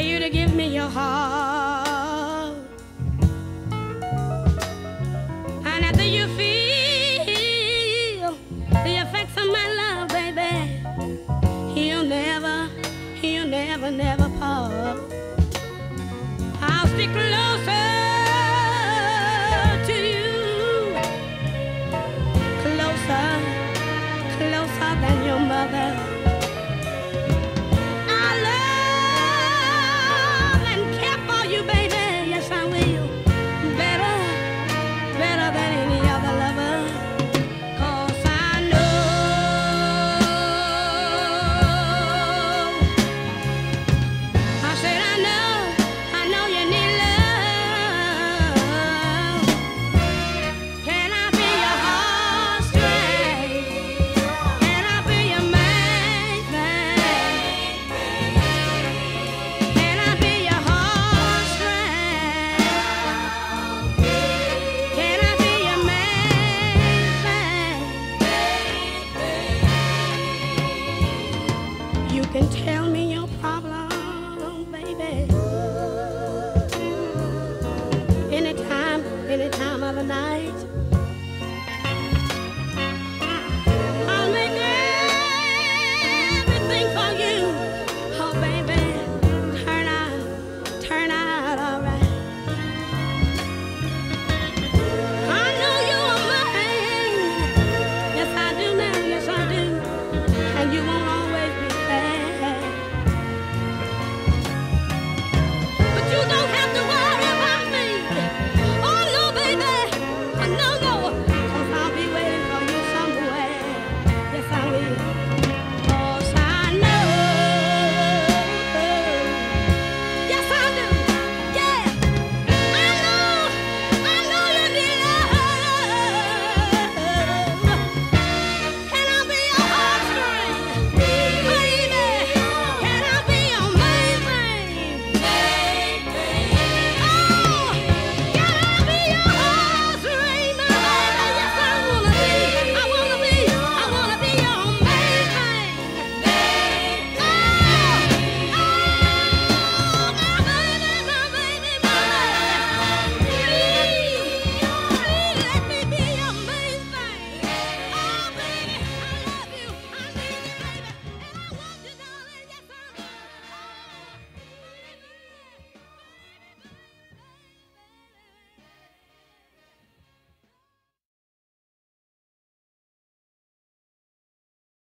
you to give me your heart. night.